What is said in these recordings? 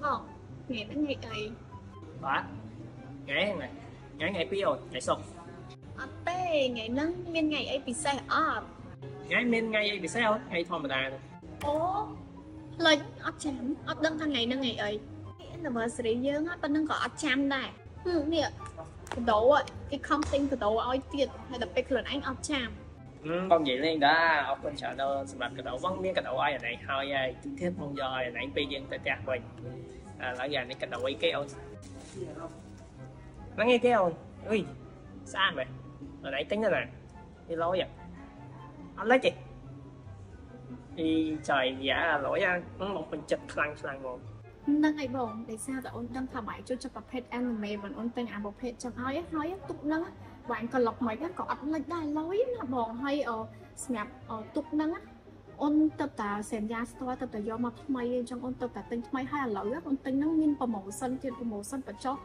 Ờ, ngày đến ngày ấy បាទថ្ងៃហ្នឹងណាថ្ងៃថ្ងៃពីរអូនថ្ងៃសុក្រអត់ទេថ្ងៃហ្នឹងមានថ្ងៃអីពិសេសអត់ថ្ងៃមានថ្ងៃអីពិសេសអូនថ្ងៃធម្មតាទេអូផ្លេចអត់ចាំអត់ដឹងថាថ្ងៃហ្នឹងថ្ងៃអី anniversary យើង á ប៉ុណ្្នឹងក៏អត់ចាំដែរហឹមនេះកដោอะគេខំទិញកដោឲ្យទៀតហើយដល់ពេលខ្លួនឯងអត់ចាំ បងនិយាយលេងដែរអរគុណច្រើនដល់សម្រាប់កដោបងមានកដោឲ្យអានេះហើយហើយទីទៀតបងយកឲ្យអានេះពេលយើងទៅផ្ទះវិញឥឡូវយ៉ាងនេះកដោអីគេអូនហ្នឹងឯងគេអូនអុយស្អាតមែនអានេះទិញទៅណានេះលយអត់លេចទេពីចៃយ៉ាលយអាបងពេញចិត្តខ្លាំងខ្លាំងហ្មង ហ្នឹងហើយបងដោយសារតែអូនដឹងថាបាយចូលចិត្តប្រភេទ anime មិនអូនទិញអាប្រភេទចឹងឲ្យហើយទុកហ្នឹង បាញ់ក្លុកមិនក៏អត់លិចដែរលយណាបងហើយអសម្រាប់ទុកហ្នឹងអូនទៅតាសញ្ញាស្ទាល់ទៅតាយកមកថ្មីអញ្ចឹងអូនទៅតាទិញថ្មីហើយឥឡូវអូនទិញហ្នឹងមានប្រម៉ូសិនទៀតប្រម៉ូសិនបញ្ចុះ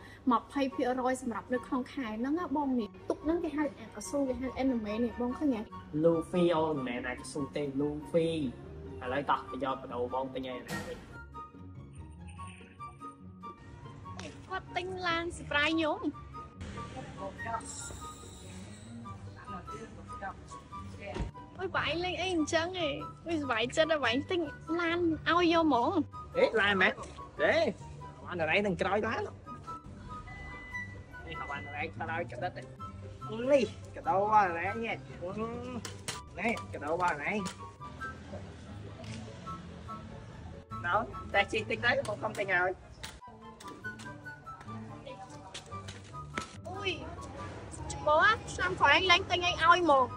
20%សម្រាប់នៅក្នុងខែហ្នឹងណាបងនេះទុកហ្នឹងគេហៅអសូគេហៅ anime នេះបងឃើញទេ Luffy អូនមិនមែនអាចស៊ូទេ Luffy ឥឡូវតោះទៅយកបដោបងទិញឲ្យណាវិញគាត់ទិញឡាន surprise ខ្ញុំ Ôi vãi lên ấy? Chân này, Ôi vãi chân là vãi tinh lan ao vô mộng. Ê lan mẹ. Đế Bạn ở đây thằng trời lan Đi học bạn ở đây cho đâu cho đất đấy Ly Cái đâu ba này nha. Nè cái đâu ba này Đó Taxi tinh đấy cũng không tinh rồi Ui bố á, không khỏi anh lánh tinh anh ao oi mộng?